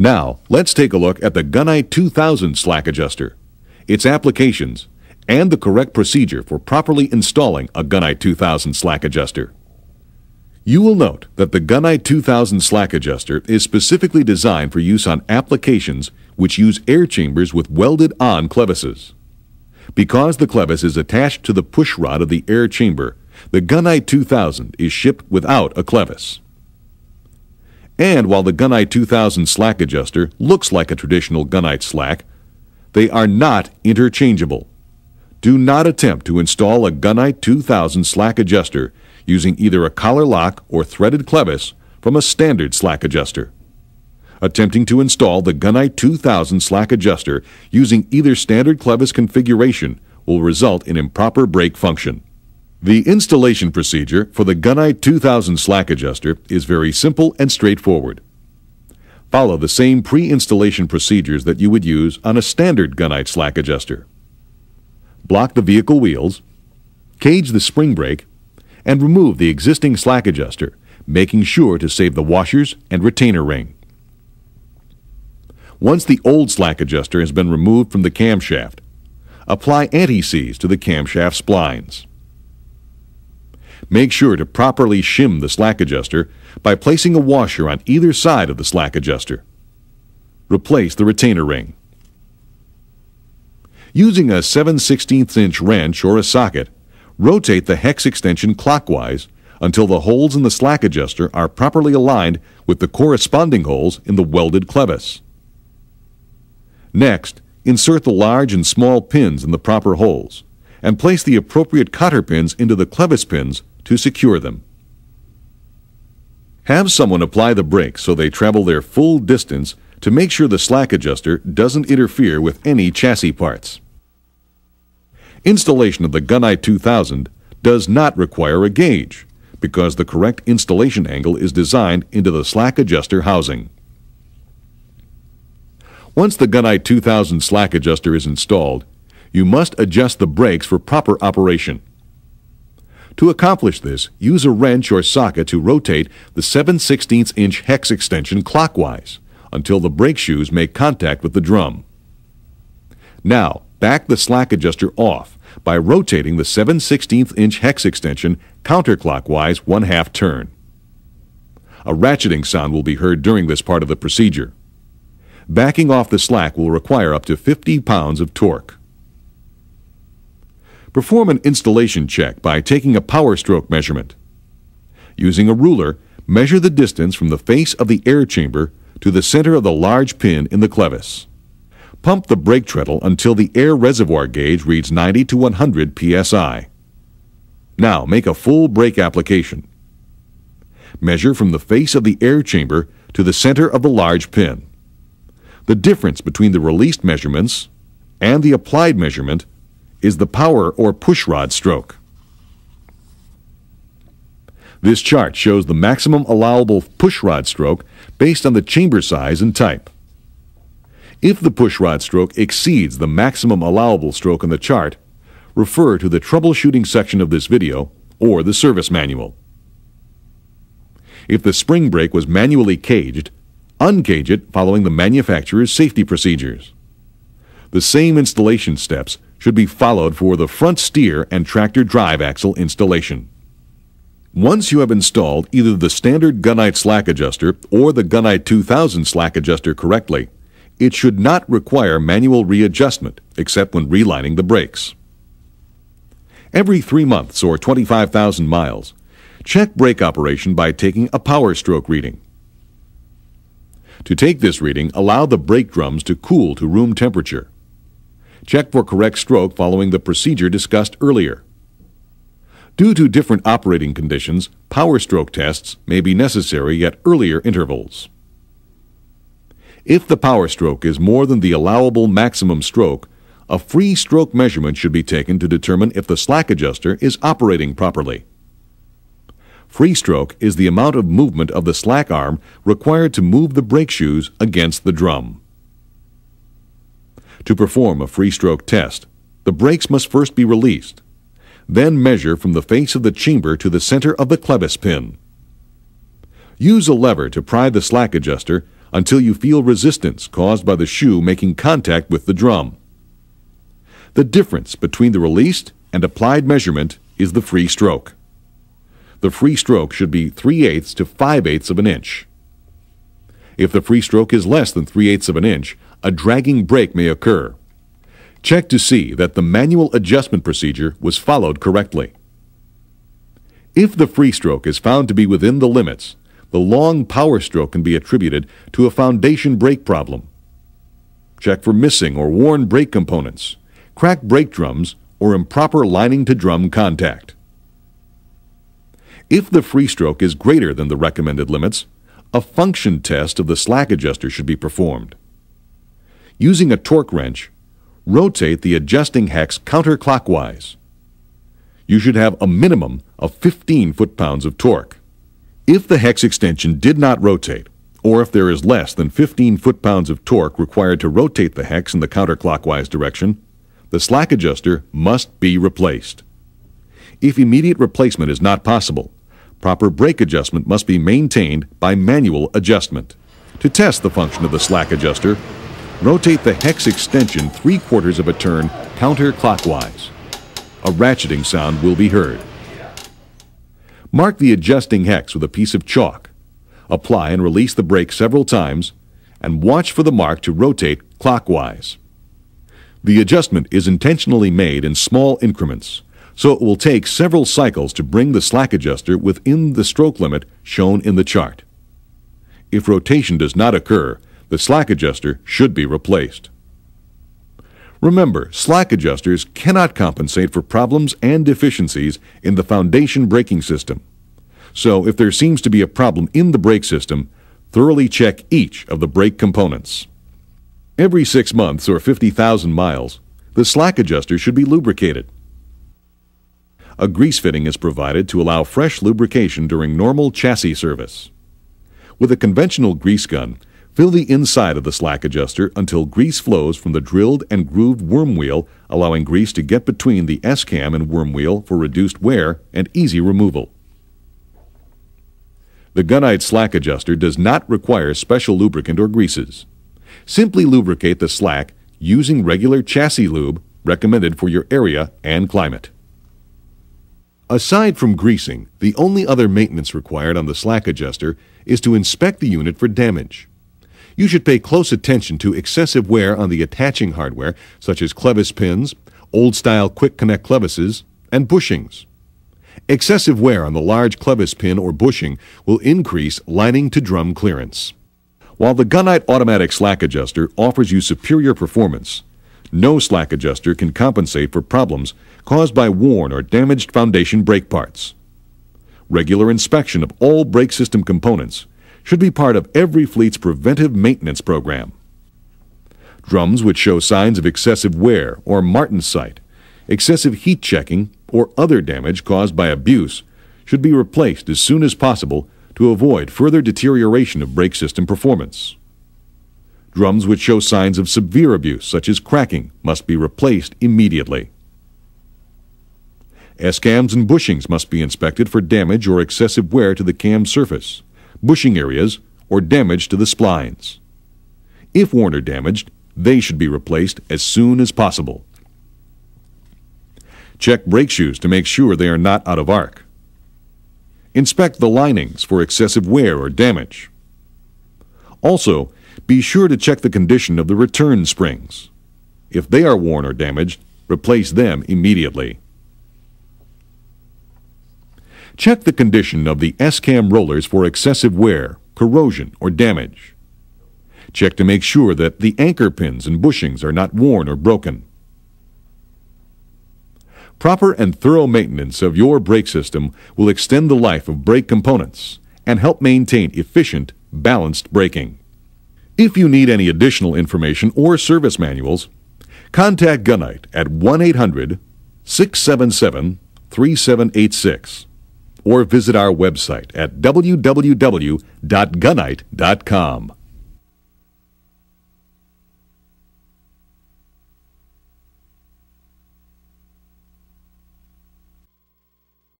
Now, let's take a look at the Gunite 2000 slack adjuster, its applications, and the correct procedure for properly installing a Gunite 2000 slack adjuster. You will note that the Gunite 2000 slack adjuster is specifically designed for use on applications which use air chambers with welded-on clevises. Because the clevis is attached to the push rod of the air chamber, the Gunite 2000 is shipped without a clevis. And while the Gunite 2000 slack adjuster looks like a traditional Gunite slack, they are not interchangeable. Do not attempt to install a Gunite 2000 slack adjuster using either a collar lock or threaded clevis from a standard slack adjuster. Attempting to install the Gunite 2000 slack adjuster using either standard clevis configuration will result in improper brake function. The installation procedure for the Gunite 2000 slack adjuster is very simple and straightforward. Follow the same pre-installation procedures that you would use on a standard Gunite slack adjuster. Block the vehicle wheels, cage the spring brake, and remove the existing slack adjuster, making sure to save the washers and retainer ring. Once the old slack adjuster has been removed from the camshaft, apply anti-seize to the camshaft splines. Make sure to properly shim the slack adjuster by placing a washer on either side of the slack adjuster. Replace the retainer ring. Using a 7 16 inch wrench or a socket, rotate the hex extension clockwise until the holes in the slack adjuster are properly aligned with the corresponding holes in the welded clevis. Next, insert the large and small pins in the proper holes and place the appropriate cotter pins into the clevis pins to secure them. Have someone apply the brakes so they travel their full distance to make sure the slack adjuster doesn't interfere with any chassis parts. Installation of the Gunite 2000 does not require a gauge because the correct installation angle is designed into the slack adjuster housing. Once the Gunite 2000 slack adjuster is installed, you must adjust the brakes for proper operation. To accomplish this, use a wrench or socket to rotate the 7 16 inch hex extension clockwise until the brake shoes make contact with the drum. Now, back the slack adjuster off by rotating the 7 16 inch hex extension counterclockwise one half turn. A ratcheting sound will be heard during this part of the procedure. Backing off the slack will require up to 50 pounds of torque. Perform an installation check by taking a power stroke measurement. Using a ruler, measure the distance from the face of the air chamber to the center of the large pin in the clevis. Pump the brake treadle until the air reservoir gauge reads 90 to 100 psi. Now make a full brake application. Measure from the face of the air chamber to the center of the large pin. The difference between the released measurements and the applied measurement is the power or pushrod stroke. This chart shows the maximum allowable pushrod stroke based on the chamber size and type. If the pushrod stroke exceeds the maximum allowable stroke on the chart, refer to the troubleshooting section of this video or the service manual. If the spring brake was manually caged, uncage it following the manufacturer's safety procedures. The same installation steps should be followed for the front steer and tractor drive axle installation. Once you have installed either the standard Gunite slack adjuster or the Gunite 2000 slack adjuster correctly, it should not require manual readjustment except when relining the brakes. Every three months or 25,000 miles, check brake operation by taking a power stroke reading. To take this reading, allow the brake drums to cool to room temperature. Check for correct stroke following the procedure discussed earlier. Due to different operating conditions, power stroke tests may be necessary at earlier intervals. If the power stroke is more than the allowable maximum stroke, a free stroke measurement should be taken to determine if the slack adjuster is operating properly. Free stroke is the amount of movement of the slack arm required to move the brake shoes against the drum. To perform a free stroke test, the brakes must first be released. Then measure from the face of the chamber to the center of the clevis pin. Use a lever to pry the slack adjuster until you feel resistance caused by the shoe making contact with the drum. The difference between the released and applied measurement is the free stroke. The free stroke should be 3 eighths to 5 eighths of an inch. If the free stroke is less than 3 eighths of an inch, a dragging brake may occur. Check to see that the manual adjustment procedure was followed correctly. If the free stroke is found to be within the limits, the long power stroke can be attributed to a foundation brake problem. Check for missing or worn brake components, cracked brake drums, or improper lining to drum contact. If the free stroke is greater than the recommended limits, a function test of the slack adjuster should be performed. Using a torque wrench, rotate the adjusting hex counterclockwise. You should have a minimum of 15 foot-pounds of torque. If the hex extension did not rotate, or if there is less than 15 foot-pounds of torque required to rotate the hex in the counterclockwise direction, the slack adjuster must be replaced. If immediate replacement is not possible, proper brake adjustment must be maintained by manual adjustment. To test the function of the slack adjuster, rotate the hex extension three quarters of a turn counterclockwise. A ratcheting sound will be heard. Mark the adjusting hex with a piece of chalk. Apply and release the brake several times, and watch for the mark to rotate clockwise. The adjustment is intentionally made in small increments, so it will take several cycles to bring the slack adjuster within the stroke limit shown in the chart. If rotation does not occur, the slack adjuster should be replaced. Remember, slack adjusters cannot compensate for problems and deficiencies in the foundation braking system. So if there seems to be a problem in the brake system, thoroughly check each of the brake components. Every six months or 50,000 miles, the slack adjuster should be lubricated. A grease fitting is provided to allow fresh lubrication during normal chassis service. With a conventional grease gun, Fill the inside of the slack adjuster until grease flows from the drilled and grooved worm wheel, allowing grease to get between the S-cam and worm wheel for reduced wear and easy removal. The gunite slack adjuster does not require special lubricant or greases. Simply lubricate the slack using regular chassis lube recommended for your area and climate. Aside from greasing, the only other maintenance required on the slack adjuster is to inspect the unit for damage. You should pay close attention to excessive wear on the attaching hardware, such as clevis pins, old-style quick connect clevises, and bushings. Excessive wear on the large clevis pin or bushing will increase lining to drum clearance. While the Gunite automatic slack adjuster offers you superior performance, no slack adjuster can compensate for problems caused by worn or damaged foundation brake parts. Regular inspection of all brake system components should be part of every fleet's preventive maintenance program. Drums which show signs of excessive wear or martensite, excessive heat checking, or other damage caused by abuse should be replaced as soon as possible to avoid further deterioration of brake system performance. Drums which show signs of severe abuse, such as cracking, must be replaced immediately. S-cams and bushings must be inspected for damage or excessive wear to the cam surface bushing areas, or damage to the splines. If worn or damaged, they should be replaced as soon as possible. Check brake shoes to make sure they are not out of arc. Inspect the linings for excessive wear or damage. Also, be sure to check the condition of the return springs. If they are worn or damaged, replace them immediately. Check the condition of the S-cam rollers for excessive wear, corrosion, or damage. Check to make sure that the anchor pins and bushings are not worn or broken. Proper and thorough maintenance of your brake system will extend the life of brake components and help maintain efficient, balanced braking. If you need any additional information or service manuals, contact Gunite at 1 800 677 3786 or visit our website at www.gunite.com.